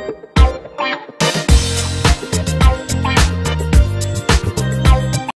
Bye.